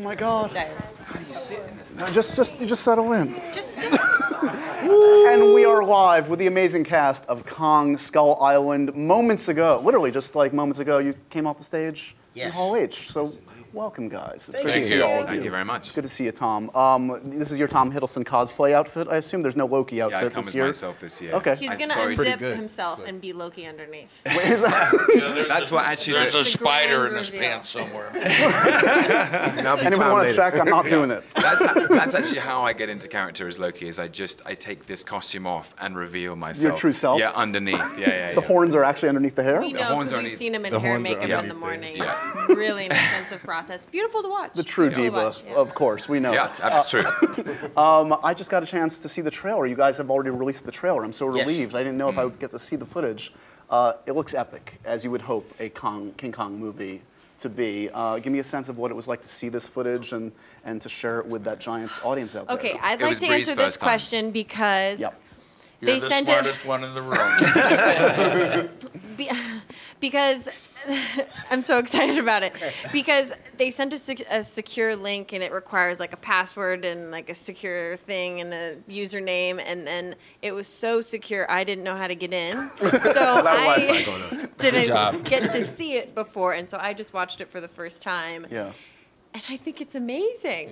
Oh my God. Tired. No, just, just, you just settle in. Just And we are live with the amazing cast of Kong Skull Island. Moments ago, literally just like moments ago, you came off the stage in Yes. Hall H. So, welcome, guys. It's Thank great you. to see all of Thank you very much. Good to see you, Tom. Um, this is your Tom Hiddleston cosplay outfit. I assume there's no Loki outfit Yeah, I come this as year. myself this year. Okay. he's I'm gonna sorry. unzip good. himself So- and be Loki underneath. That's what actually. There's a the spider in his reveal. pants somewhere. And I'll be Anyone Tom want to later. check? I'm not doing it. That's, that's actually how I get into character as Loki. Is I just I take this costume off and reveal myself. Your true self? Yeah, underneath. Yeah, yeah. The horns are actually underneath the hair. We know because we've seen him in hair horns are makeup in the there. morning. Yeah. It's really an extensive process. Beautiful to watch. The true Beautiful diva, watch, yeah. of course, we know Yeah, it. that's true. Um, I just got a chance to see the trailer. You guys have already released the trailer. I'm so Yes. relieved. I didn't know if I would get to see the footage. Uh, it looks epic, as you would hope a Kong, King Kong movie to be. Uh, give me a sense of what it was like to see this footage and, and to share it with that giant audience out there. Okay, I'd It like to answer this first time. question because Yep. You're They the sent it- smartest one in the room. Be- because I'm so excited about it. Because they sent a, sec- a secure link and it requires like a password and like a secure thing and a username. And then it was so secure I didn't know how to get in. So I didn't get to see it before. And so I just watched it for the first time. Yeah. and I think it's amazing.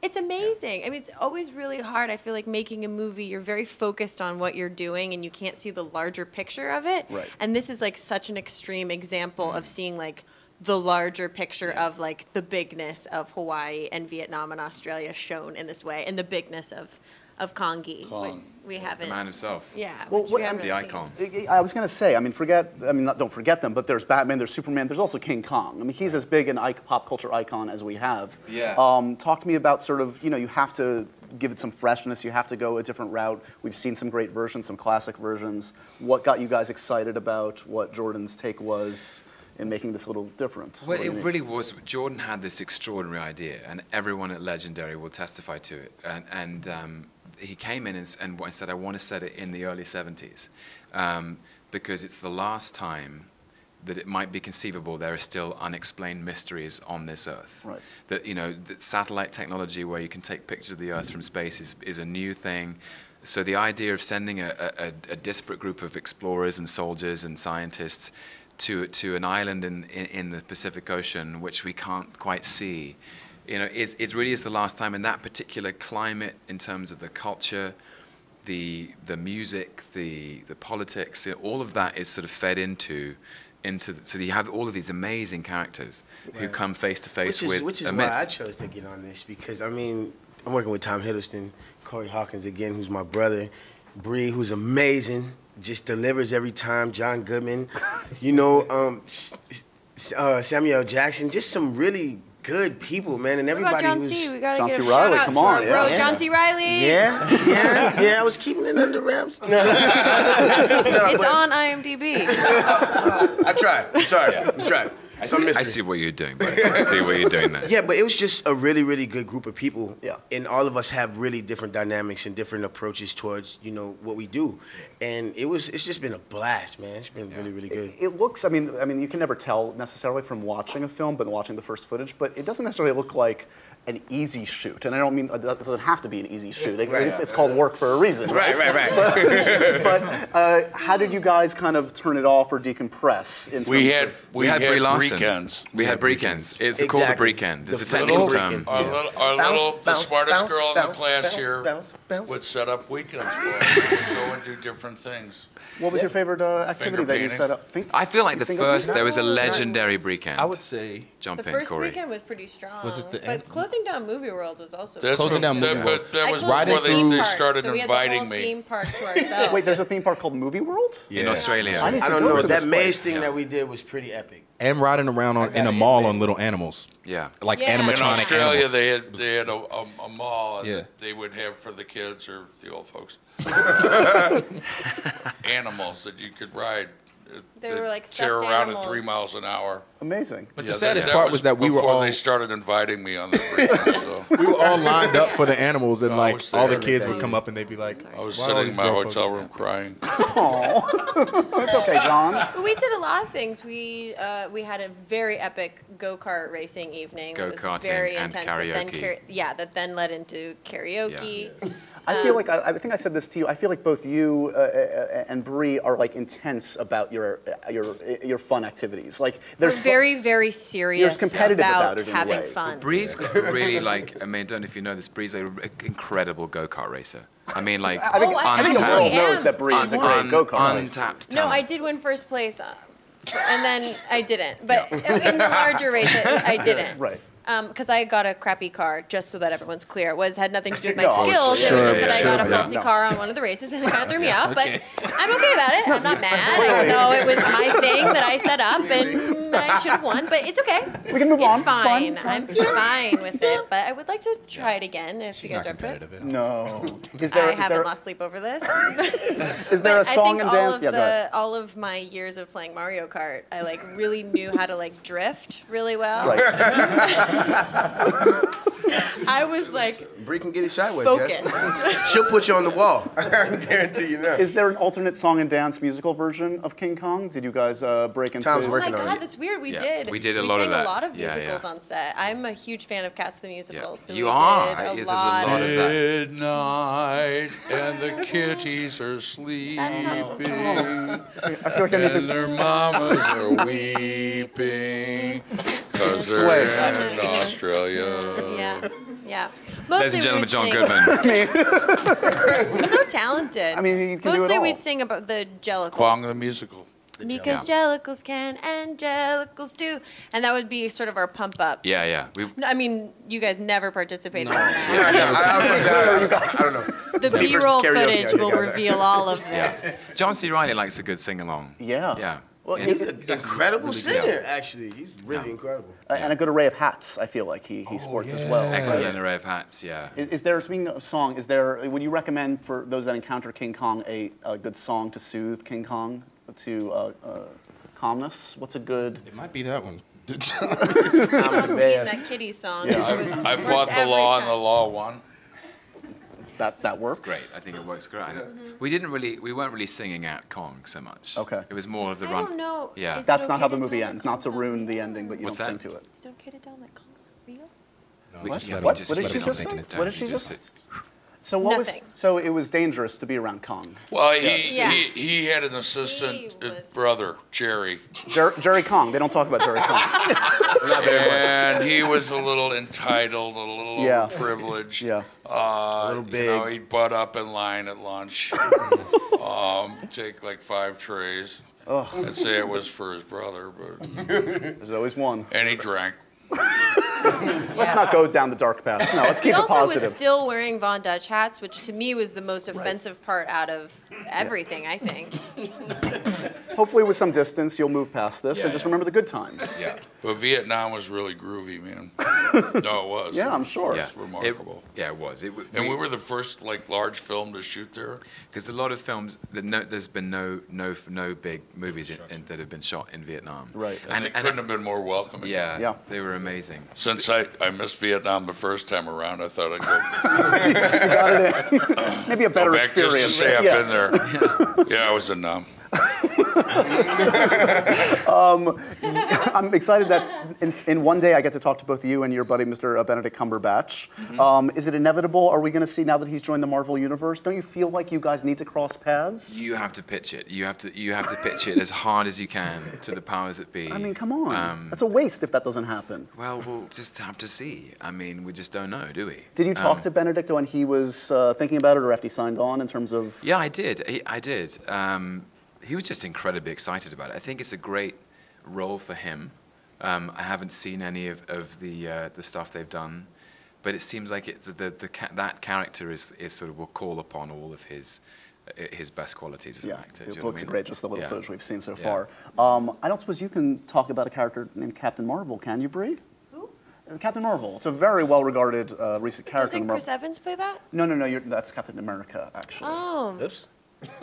It's amazing. I mean, it's always really hard. I feel like making a movie, you're very focused on what you're doing and you can't see the larger picture of it. Right. And this is like such an extreme example of mm. seeing like the larger picture of like the bigness of Hawaii and Vietnam and Australia shown in this way and the bigness of of Kongi. Kong. We, we The haven't The man himself. Yeah. Well, which what- we haven't The seen. icon. I I was going to say, I mean, forget, I mean, not, don't forget them, but there's Batman, there's Superman, there's also King Kong. I mean, he's as big an ic- pop culture icon as we have. Yeah. Um, talk to me about sort of, you know, you have to give it some freshness, you have to go a different route. We've seen some great versions, some classic versions. What got you guys excited about what Jordan's take was in making this a little different? Well, What it mean? really was. Jordan had this extraordinary idea, and everyone at Legendary will testify to it. And, and um, he came in and, and said, I want to set it in the early 70s um, because it's the last time that it might be conceivable there are still unexplained mysteries on this earth. Right. That, you know, that satellite technology where you can take pictures of the earth from space is, is a new thing. So the idea of sending a, a, a disparate group of explorers and soldiers and scientists to, to an island in, in, in the Pacific Ocean, which we can't quite see, you know, is, it really is the last time in that particular climate in terms of the culture, the, the music, the, the politics, you know, all of that is sort of fed into, into the, so you have all of these amazing characters who come face to face Which is, with which is why myth. I chose to get on this because I mean I'm working with Tom Hiddleston, Corey Hawkins again, who's my brother, Brie, who's amazing, just delivers every time. John Goodman, you know, um, uh, Samuel Jackson, just some really good people, man, and What about everybody John who's. C? We gotta John give C. a shout out come to on, yeah. bro, Yeah. John C. Reilly. Yeah, yeah, yeah. I was keeping it under wraps. No, no, It's but on IMDb. I tried. I'm sorry. I tried. I Some see, I see what you're doing, but I see what you're doing there. Yeah, but it was just a really, really good group of people. Yeah. And all of us have really different dynamics and different approaches towards, you know, what we do. And it was it's just been a blast, man. It's been really, really good. It looks, I mean, I mean, you can never tell necessarily from watching a film, but watching the first footage, but it doesn't necessarily look like an easy shoot. And I don't mean, it doesn't have to be an easy shoot. It- Right. it's, it's called work for a reason. Right, right, right. But uh, how did you guys kind of turn it off or decompress? In We terms had we, We had Brie Larson. weekends. We had breakends. It's called a Exactly. breakend. It's The a technical little term. Our Yeah. little, our Bounce, little the smartest bounce, girl in the class bounce, here bounce, bounce. would set up weekends for us. We'd go and do different things. what was your favorite uh, activity Finger that you set up? Think- I feel like the first, there was a No, it's not. legendary breakend. I would say Jump The in, first Corey. weekend was pretty strong. Was it the but end? closing down Movie World was also. that's Closing what, down that, movie but that I was closed before they, theme they park, started so we had the whole inviting me. Theme park to ourselves. Wait, there's a theme park called Movie World? in Australia. I I don't know. That maze place. thing that we did was pretty epic. and riding around on, in a mall on little animals, Yeah. like Yeah. In In animatronic Australia, animals. they had they had a, a, a mall Yeah. that they would have for the kids or the old folks. Animals that you could ride They were like tear stuffed around at animals. three miles an hour. Amazing. But Yeah, the saddest that part was that we were before all they started inviting me on the briefing, so. we were all lined up for the animals, and No, I like was all the there. kids would come up and they'd be like, I was "Why all sitting in these my grown folks hotel room that?" crying. It's okay, John. But we did a lot of things. We uh, we had a very epic go kart racing evening. that was Go-karting very and intense. That then karaoke. yeah, that then led into karaoke. I feel like I, I think I said this to you. I feel like both you uh, uh, and Brie are like intense about your uh, your your fun activities. Like they're there's fu- very very serious competitive about about, it having way. fun. Brie's really like, I mean, I don't know if you know this, Brie's an incredible go-kart racer. I mean, like, I think, Oh, I I think the world knows that Brie is a great go kart racer. untapped No. I did win first place, uh, and then I didn't. But in the larger race, I, I didn't. Right. Um, because I got a crappy car, just so that everyone's clear. It was had nothing to do with my No, skills. sure, it was just that I sure, got a yeah. faulty No. car on one of the races, and it kind of threw me off. But I'm okay about it. I'm not mad. I know it was my thing that I set up, and I should have won. But it's okay. We can move it's on. It's fine. fine. I'm fine with it. But I would like to try it again if She's you guys not are up for it. competitive. at all. No. Is there, I is haven't there, lost sleep over this. is there a but I song think and all dance? of Yeah, go ahead. the all of my years of playing Mario Kart, I like really knew how to like drift really well. Right. I was like Brie can get it sideways. focused. Yes. She'll put you on the wall. I guarantee you that. Is there an alternate song and dance musical version of King Kong? Did you guys uh, break into? Tom's Oh my on god, it. that's weird. We Yeah, did. we did a lot of sang that. a lot of musicals yeah. on set. I'm a huge fan of Cats the musical, Yeah. so You we are. did a Yes, there's a lot. lot of of that. Midnight and the kitties are sleeping I feel like and their mamas are weeping because they're in Australia. Yeah, yeah. Ladies and Mostly gentlemen, we'd John sing- Goodman. so talented. I mean, you can do it Mostly all. we'd sing about the jellicles. Kwong the musical. Because jellicles can and jellicles do. And that would be sort of our pump up. Yeah, yeah. We, No, I mean, you guys never participated in Yeah, that. yeah, I, I, was gonna say, I, I, I don't know. The B-roll footage will reveal all of yeah. this. John C. Reilly likes a good sing along. Yeah. Yeah. Well, And He's It's- an incredible really singer, actually. He's really incredible. And a good array of hats. I feel like he, he sports as well. Excellent array of hats, yeah. Is, is there, speaking of song, is there, would you recommend for those that encounter King Kong a, a good song to soothe King Kong to uh, uh, calmness? What's a good, It might be that one. I'm I'll the best. that kitty song. I, It was- I fought the every law and the law won. That, that works? Great. I think it works great. Mm-hmm. We didn't really, we weren't really singing out Kong so much. Okay. It was more of the I run. don't know. Yeah. Is it That's not how the movie ends. Not to ruin the ending, but you What's don't that? sing to it. Is it okay to tell that Kong's not real? We What? just- yeah, What? we What just- did she don't just say? What did she We just So what Nothing. was, so it was dangerous to be around Kong. Well, he, Yes. he, he had an assistant uh, was- brother, Jerry, Jer- Jerry Kong, they don't talk about Jerry Kong. Not very much. and he was a little entitled, a little Yeah. overprivileged. Yeah. Uh, A little You know, big. he'd butt up in line at lunch, um, take like five trays. I'd say it was for his brother, but There's always one. and he drank. Let's not go down the dark path. No, let's He keep it also was still wearing Von Dutch hats, which to me was the most offensive part out of everything, I think. Hopefully, with some distance, you'll move past this Yeah, and just yeah. remember the good times. Yeah. But Vietnam was really groovy, man. no, it was. Yeah, I'm sure. Yeah. It's remarkable. It, yeah, it was. It, and we were the first like large film to shoot there. Because a lot of films, the no, there's been no no no big movies in, in, that have been shot in Vietnam. Right. And, they couldn't have been more welcoming. Yeah, Yeah. they were amazing. Since I, I missed Vietnam the first time around, I thought I'd go, Maybe a better go back just to experience. say I've yeah. been there. Yeah, I was in Nam. I'm excited that in, in one day I get to talk to both you and your buddy, Mr. Benedict Cumberbatch. Mm-hmm. Um, is it inevitable? Are we going to see now that he's joined the Marvel Universe? Don't you feel like you guys need to cross paths? You have to pitch it. You have to you have to pitch it as hard as you can to the powers that be. I mean, come on. Um, That's a waste if that doesn't happen. well, we'll just have to see. I mean, we just don't know, do we? Did you talk Um, to Benedict when he was uh, thinking about it or after he signed on in terms of. Yeah, I did. He, I did. Um, he was just incredibly excited about it. I think it's a great role for him. Um, I haven't seen any of, of the uh, the stuff they've done, but it seems like it, the, the, the ca- that character is, is sort of will call upon all of his uh, his best qualities as Yeah, an actor. do it you know what looks I mean? great, just the little Yeah. footage we've seen so Yeah. far. Um, I don't suppose you can talk about a character named Captain Marvel, can you, Brie? Who? Uh, Captain Marvel. It's a very well regarded uh, recent character. Doesn't Chris Marvel. Evans play that? No, no, no. You're, that's Captain America, actually. Oh. Oops.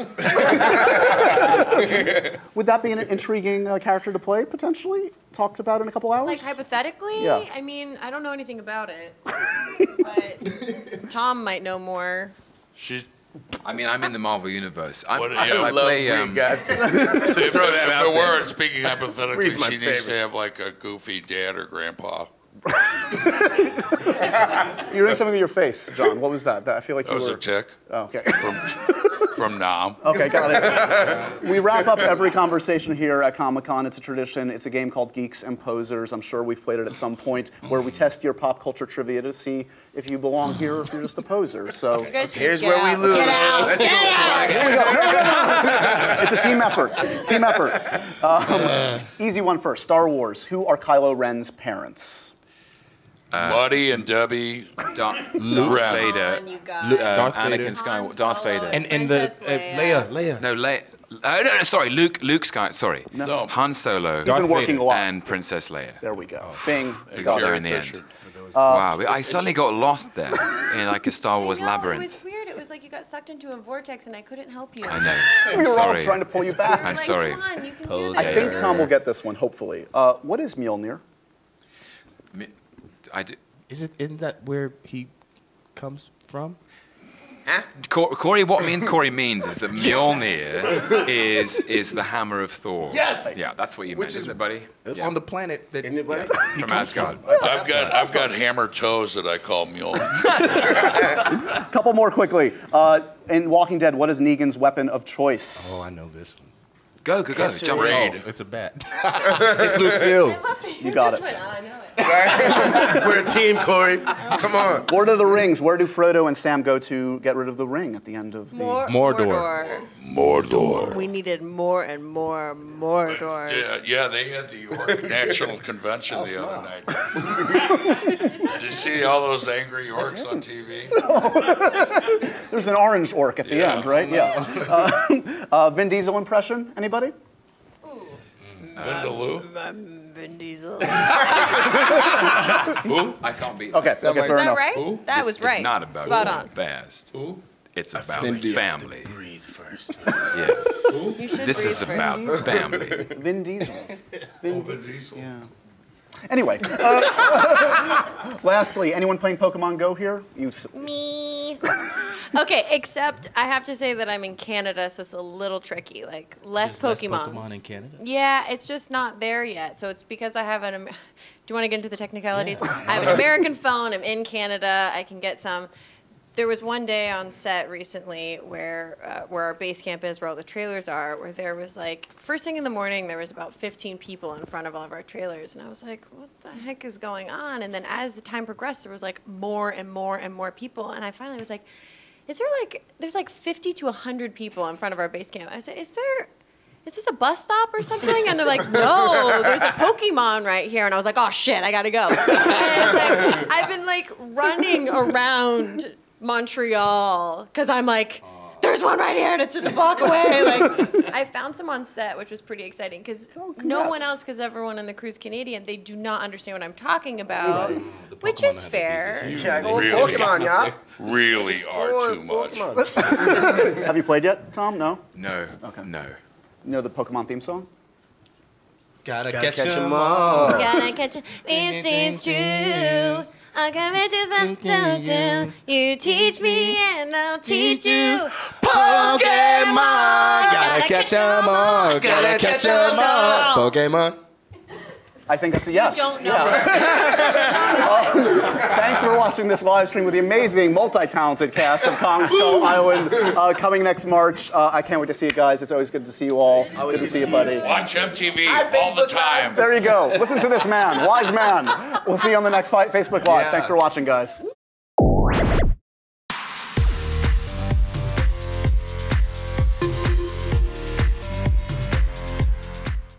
Would that be an intriguing uh, character to play potentially? Talked about in a couple hours. Like hypothetically, Yeah. I mean, I don't know anything about it, but Tom might know more. She's I mean, I'm in the Marvel universe. I'm, What- I, yeah, I I love play. Um, guys. Just, just if, throw that if out it there. were speaking hypothetically, Brie's my she needs to have like a goofy dad or grandpa. You're doing something with your face, John. What was that? That- I feel like That you was were. a tick Oh, okay. from from Nam. Okay, got it. we wrap up every conversation here at Comic Con. It's a tradition. It's a game called Geeks and Posers. I'm sure we've played it at some point, where we test your pop culture trivia to see if you belong here or if you're just a poser. So You Here's just get where we lose. Get out. Let's Get go. out. it's a team effort. Team effort. Um, easy one first. Star Wars. Who are Kylo Ren's parents? Buddy and Debbie. Darth, Darth Ren. Vader, Come on, you guys. Luke- uh, Darth Anakin Vader. Skywalker, Darth Solo. Vader. And and the Princess uh, Leia. Leia, Leia. no, Leia. oh, no, no, sorry, Luke, Luke Sky, sorry, No. Han Solo, You've been working Vader. a lot. and Princess Leia. There we go. Bing. And Got it. In the Fisher. end. wow, I suddenly got lost there in like a Star Wars no, labyrinth. It was weird. It was like you got sucked into a vortex and I couldn't help you. I know. We I'm were all sorry. trying to pull you back. I'm like, sorry. Come on, you can do Pose I think Tom will get this one, hopefully. Uh, what is Mjolnir? Mi- I do, Is it in that where he comes from? Cor- Corey, what mean Corey means is that Mjolnir is is the hammer of Thor. Yes! Yeah, that's what you Which meant, is- isn't it, buddy? On the planet that Isn't it, buddy? he From Asgard. I've got I've got hammer toes that I call mule. Couple more quickly. Uh, in Walking Dead, what is Negan's weapon of choice? Oh, I know this one. Go, go, go. Answer Jump it. in. Oh, it's a bat. It's Lucille. You got it. went, "Oh, I know it. We're a team, Corey. Come on. Lord of the Rings. Where do Frodo and Sam go to get rid of the ring at the end of the? More Mordor. Mordor. We needed more and more Mordors. Yeah, yeah, they had the York National Convention the other night. Did you see all those angry Yorks on TV? There's an orange orc at the Yeah. end, right? Yeah. Uh, uh, Vin Diesel impression. Anybody? Vindaloo? Vin Diesel. Who? I can't beat Okay. that. okay. might- Fair Is that enough. right? Who? That It's- was right. It's not about Spot on. best. Who? It's about Fendi, you to family. Breathe first. Yeah. You This is first. about family. Vin Diesel. Vin, Vin Diesel. yeah. Anyway. uh, lastly, anyone playing Pokemon Go here? You. s- Me. okay, except I have to say that I'm in Canada, so it's a little tricky. Like less There's less Pokemon. Pokemon in Canada? Yeah, it's just not there yet. So it's because I have an. Do you want to get into the technicalities? I have an American phone. I'm in Canada. I can get some. There was one day on set recently where uh, where our base camp is, where all the trailers are, where there was like first thing in the morning there was about 15 people in front of all of our trailers, and I was like, what the heck is going on? And then as the time progressed, there was like more and more and more people, and I finally was like, is there like there's like 50 to 100 people in front of our base camp? I said, is there is this a bus stop or something? And they're like, no, there's a Pokemon right here. And I was like, oh shit, I gotta go. Like, I've been like running around Montreal because I'm like, there's one right here and it's just a block away. Like, I found some on set, which was pretty exciting because oh, no one else, because everyone on the crew's Canadian, they do not understand what I'm talking about, which is fair. Yeah, go with Really? Pokemon, y'all. Really are Go too with much. Have you played yet, Tom? No. No. Okay. No. You know the Pokemon theme song? Gotta, Gotta catch, catch 'em 'em all. all. Gotta catch it. This is true. I'm coming to find out. You teach me and I'll teach you. Pokemon. Gotta catch 'em all. Gotta catch 'em all. Pokemon. I think that's a yes. don't know Yeah. Thanks for watching this live stream with the amazing, multi-talented cast of Kong Skull Island uh, coming next March. Uh, I can't wait to see you guys. It's always good to see you all. Always Good to see you, buddy. Watch MTV Hi, all the time. There you go. Listen to this man, wise man. We'll see you on the next fi- Facebook Live. Yeah. Thanks for watching, guys.